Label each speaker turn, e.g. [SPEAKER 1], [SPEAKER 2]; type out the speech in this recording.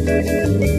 [SPEAKER 1] Música